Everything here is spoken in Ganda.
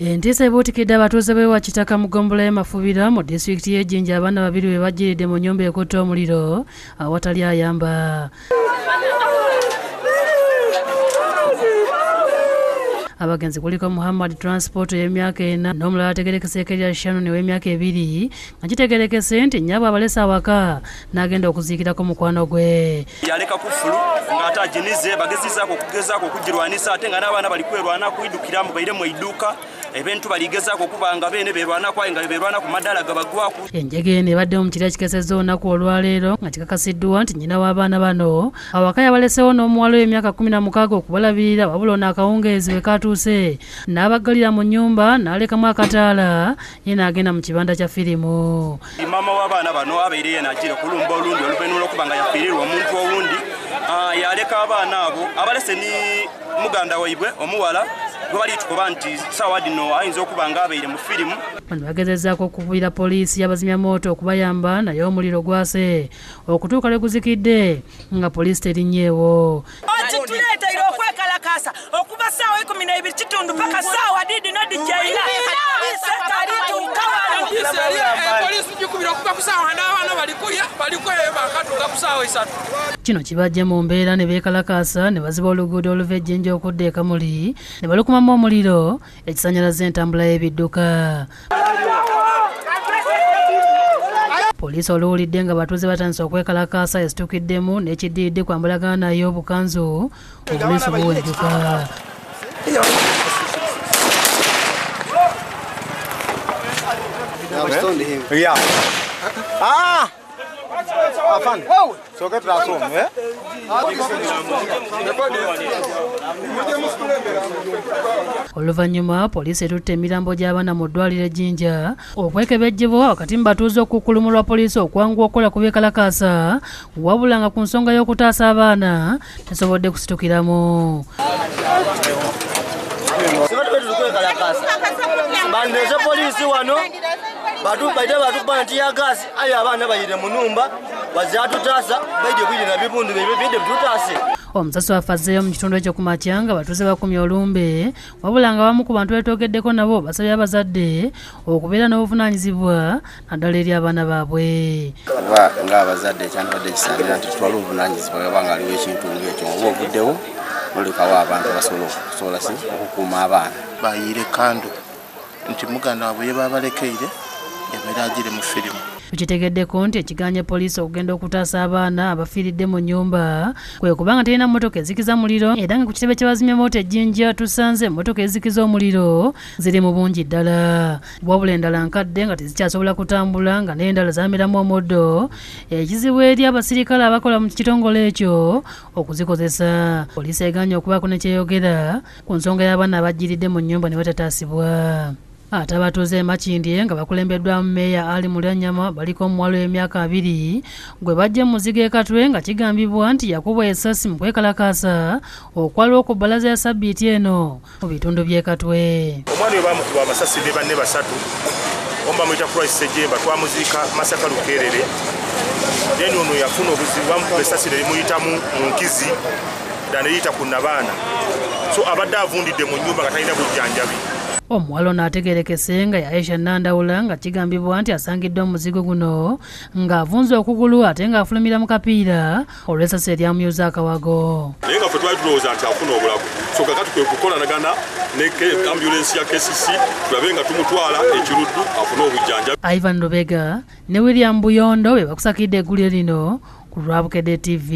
entiisa ebuutikidde abatuuze b'ewa kitaka mu ggombolola y'emafubira mu disitulikiti y'ejjinja abaana babiri bwe bajjiridde mu nnyumba ekutta omuliro awatali ayamba. Abagenzi kuliko muhammad transport ey'emyaka ena n'omulala ategerekeseeko erya shannon ew'emyaka ebiri nga kitegerekese nti nnyabwe abalese awaka n'agenda okuziikirako mukwano gwe. Yaleka kufulu ng'ate aginize bagezizaako okugezaako okugirwanisa ate nga n'abaana bali kwerwana kuidukira mubaire mu idduuka ebintu baligezaako okuba nga beene berwanaku aye nga berwana ku madaala gabagwaku enjege eno ebadde mu kiro ekikesezza olunaku olwaleero nga kikakasiddwa nti nnyina w'abaana bano. Awaka yabalesewo n'omuwala w'emyaka kumi na mukaaga okubalabirira wabula ono akawungeezi we katuuse n'abaggalira mu nnyumba n'alekamu akataala. Ye n'agenda mu kibanda kya firimu. Maama w'abaana bano abeire ye nagira kulumba olundi oluvannyuma lw'okuba nga yafiirirwa omuntu owundi. Yaleka abaana abo. Abalese ni muganda waibwe omuwala gwe bali tukuba nti saawa dino ayinza okuba nga abeire mu firimu. Bano bagezezzaako okukubira poliisi y'abazimyamoto okubayamba naye omuliro gwase. Okutuuka lwe guzikidde nga poliisi terinnyeewo kituleetaire okwekalakasa okuva saawa ekumi naibiri kitundu paka saawa didi nodijaina polisi gikubira okuva ku saawa n'abaana balikulya balikoeyo bakatuuka ku saawa esatu. Kino kibajje mu mbeera ne beekalakaasa ne baziba oluguudo oluva ejjinja okudda e kamuli ne balukumamu omuliro ekisanyalaza entambula y'ebidduka. Poliisi oluwulidde nga batuuze batandise okwekalakaasa esitukiddemu n'ekiddiridde kwambalagana nayo obukanzu obuliiso buwejjuka Yeah. Ah! Afande. Soka tunasoma, eh? oluvannyuma poliisi etutte emirambo gy'abaana mu ddwaliro ejjinja okwekebejjebwa wakati mu batuuze okukulumu lwa poliisi okwanguwa okukola ku beekalakaasa wabula nga ku nsonga y'okutaasa abaana tesobodde kusitukiramu bandeze polisi wano baite batuba nti ya gasi ayo abaana bayire mu numba bazatutasa baide kwirira bibundu bibyo bide bitutase omusasi waffe azzeeyo mu kitundu ekyo ku makya nga batuuze bakumye olumbe. Wabula nga bamu ku bantu betoogeddeko nabo basabye abazadde okubeera n'obuvunaanyizibwa naddala eri abaana baabwe. Ngaabazadde ekyandibadde kisaanira nti tutwale obuvunanyizibwa oba nga aliwo ekintu ngaekyo oba ovuddewo nolekawo abantu abasobola okusobola si okukuuma abaana. Bayire kando nti muganda waabwe yebabalekeire ebeera agire mu firimu. Tukitegeddeko nti ekiganye poliisi okugenda okutaasa abaana abafiiridde mu nnyumba kwe kubanga terina mmotoka ezikiza muliro era nga ku kitebe ky'abazimya moto ejjinja tusanze emmotoka ezikiza omuliro ziri mu bungi ddala. Wabula endala nkadde nga tezikyasobola kutambula nga n'endala zameramu omuddo. Ekizibu eri abasirikale abakola mu kitongole ekyo okuzikozesa. Poliisi eganye okubaako nekyeyogera ku nsonga y'abaana abajjiridde mu nnyumba ne batataasibwa ate abatuuze e makindye nga bakulembeddwamu meeya ali mulyanyama baliko omuwala w'emyaka abiri gwe bajja mu muzigo ekatwe nga kigambibwa nti yakubwa essasi mu kwekalakaasa okwaliwo ku bbalaza ya sabbiiti eno mu bitundu by'ekatwe omwana we bamukuba amasasi ne banne basatu omu bamuyita price sejemba twamuziika masaka lukerere. Then ono yafuna obuzibu bamukuba essasi ne limuyitamu mu nkizi dda ne liyita ku nabaana so abadde avundidde mu nnyumba nga talina bujjanjabi omuwala ono ategerekese nga yaisha nandawula nga kigambibwa nti asangiddwa mu muzigo guno ng'avunze okugulu ate ng'afulumira mu kapiira olw'essasi eryamuyuza akawago. Naye nga ffe twali tulowooza nti afuna obulago. So kakati kwe kukolanagana ne ambulensi ya kcc tulabe nga tumutwala ekiruddu afune obujjanjabi. Ivan lubega ne william buyondo be bakusakidde eggulyo lino ku lwabukedde tv